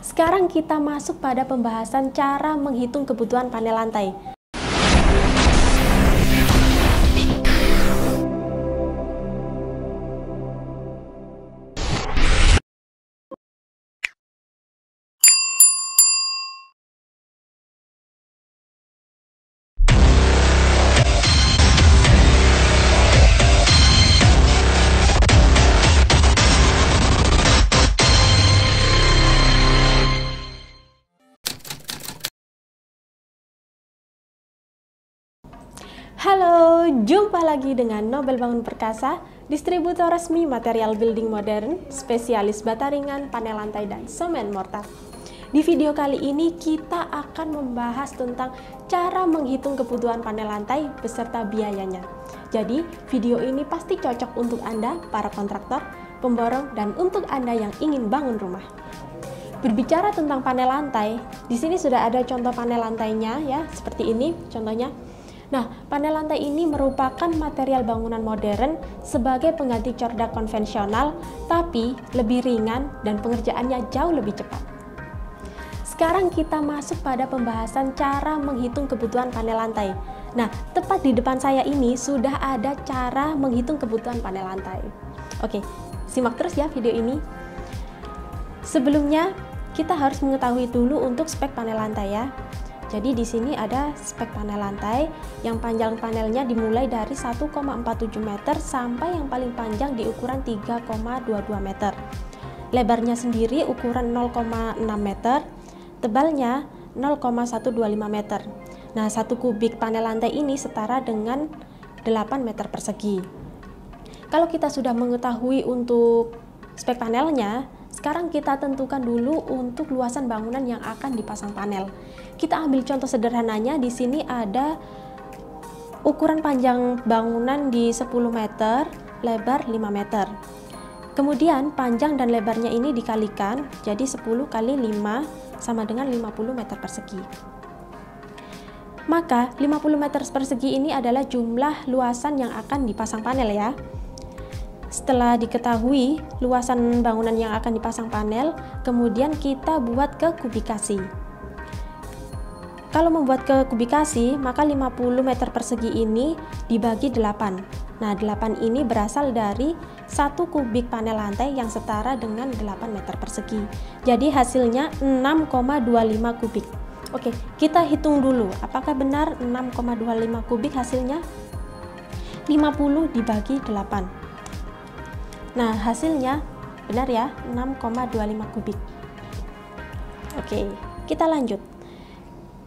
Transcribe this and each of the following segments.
Sekarang kita masuk pada pembahasan cara menghitung kebutuhan panel lantai. Halo, jumpa lagi dengan Nobel Bangun Perkasa, distributor resmi material building modern, spesialis bata ringan, panel lantai, dan semen mortar. Di video kali ini kita akan membahas tentang cara menghitung kebutuhan panel lantai beserta biayanya. Jadi, video ini pasti cocok untuk Anda, para kontraktor, pemborong, dan untuk Anda yang ingin bangun rumah. Berbicara tentang panel lantai, di sini sudah ada contoh panel lantainya ya, seperti ini contohnya. Nah, panel lantai ini merupakan material bangunan modern sebagai pengganti cordak konvensional, tapi lebih ringan dan pengerjaannya jauh lebih cepat. Sekarang kita masuk pada pembahasan cara menghitung kebutuhan panel lantai. Nah, tepat di depan saya ini sudah ada cara menghitung kebutuhan panel lantai. Oke, simak terus ya video ini. Sebelumnya, kita harus mengetahui dulu untuk spek panel lantai ya. Jadi di sini ada spek panel lantai yang panjang panelnya dimulai dari 1,47 meter sampai yang paling panjang di ukuran 3,22 meter. Lebarnya sendiri ukuran 0,6 meter, tebalnya 0,125 meter. Nah, satu kubik panel lantai ini setara dengan 8 meter persegi. Kalau kita sudah mengetahui untuk spek panelnya, sekarang kita tentukan dulu untuk luasan bangunan yang akan dipasang panel. Kita ambil contoh sederhananya di sini ada ukuran panjang bangunan di 10 meter, lebar 5 meter. Kemudian panjang dan lebarnya ini dikalikan jadi 10 kali 5 sama dengan 50 meter persegi. Maka 50 meter persegi ini adalah jumlah luasan yang akan dipasang panel ya. Setelah diketahui luasan bangunan yang akan dipasang panel, kemudian kita buat ke kubikasi. Kalau membuat ke kubikasi, maka 50 meter persegi ini dibagi 8. Nah, 8 ini berasal dari satu kubik panel lantai yang setara dengan 8 meter persegi. Jadi hasilnya 6,25 kubik. Oke, kita hitung dulu apakah benar 6,25 kubik hasilnya? 50 dibagi 8. Nah, hasilnya benar ya, 6,25 kubik. Oke, kita lanjut.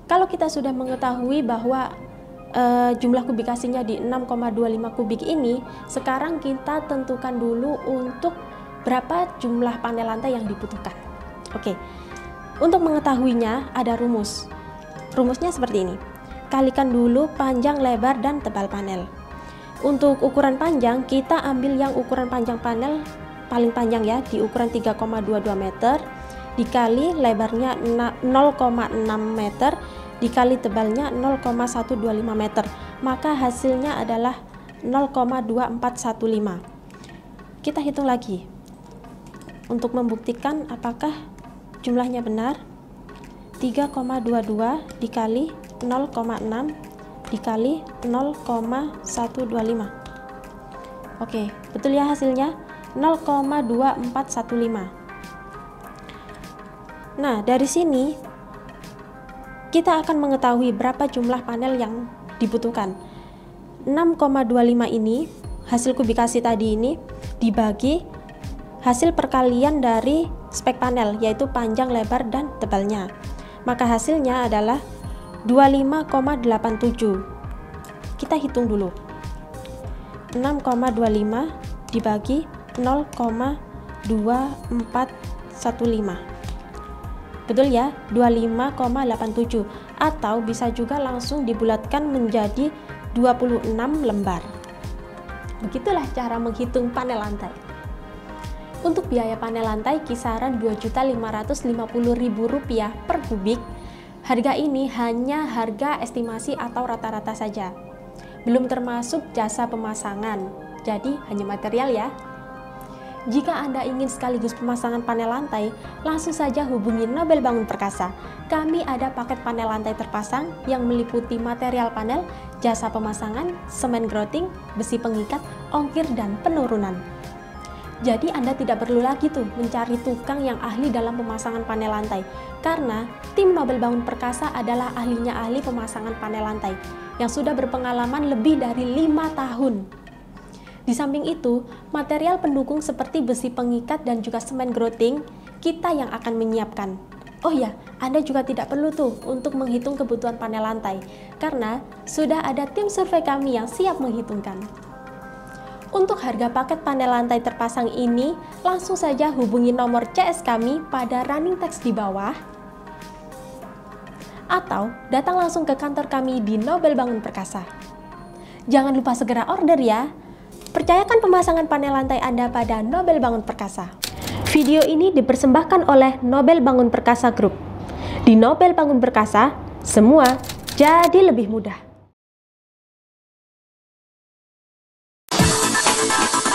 Kalau kita sudah mengetahui bahwa e, jumlah kubikasinya di 6,25 kubik ini, sekarang kita tentukan dulu untuk berapa jumlah panel lantai yang dibutuhkan. Oke, untuk mengetahuinya ada rumus. Rumusnya seperti ini. Kalikan dulu panjang, lebar, dan tebal panel. Untuk ukuran panjang, kita ambil yang ukuran panjang panel paling panjang ya, di ukuran 3,22 meter, dikali lebarnya 0,6 meter, dikali tebalnya 0,125 meter. Maka hasilnya adalah 0,2415. Kita hitung lagi. Untuk membuktikan apakah jumlahnya benar, 3,22 dikali 0,6 dikali 0,125 Oke, betul ya hasilnya? 0,2415 Nah, dari sini kita akan mengetahui berapa jumlah panel yang dibutuhkan. 6,25 ini hasil kubikasi tadi ini dibagi hasil perkalian dari spek panel yaitu panjang, lebar, dan tebalnya. Maka hasilnya adalah 25,87 kita hitung dulu. 6,25 dibagi 0,2415 betul ya? 25,87 atau bisa juga langsung dibulatkan menjadi 26 lembar. Begitulah cara menghitung panel lantai. Untuk biaya panel lantai kisaran Rp2.550.000 per kubik Harga ini hanya harga estimasi atau rata-rata saja, belum termasuk jasa pemasangan, jadi hanya material ya. Jika Anda ingin sekaligus pemasangan panel lantai, langsung saja hubungi Nobel Bangun Perkasa. Kami ada paket panel lantai terpasang yang meliputi material panel, jasa pemasangan, semen grouting, besi pengikat, ongkir, dan penurunan. Jadi Anda tidak perlu lagi tuh mencari tukang yang ahli dalam pemasangan panel lantai, karena tim Nobel Bangun Perkasa adalah ahlinya ahli pemasangan panel lantai yang sudah berpengalaman lebih dari lima tahun. Di samping itu, material pendukung seperti besi pengikat dan juga semen grouting kita yang akan menyiapkan. Oh ya, Anda juga tidak perlu tuh untuk menghitung kebutuhan panel lantai, karena sudah ada tim survei kami yang siap menghitungkan. Untuk harga paket panel lantai terpasang ini, langsung saja hubungi nomor CS kami pada running text di bawah, atau datang langsung ke kantor kami di Nobel Bangun Perkasa. Jangan lupa segera order ya, Percayakan pemasangan panel lantai Anda pada Nobel Bangun Perkasa. Video ini dipersembahkan oleh Nobel Bangun Perkasa Group. Di Nobel Bangun Perkasa, semua jadi lebih mudah. Thank you.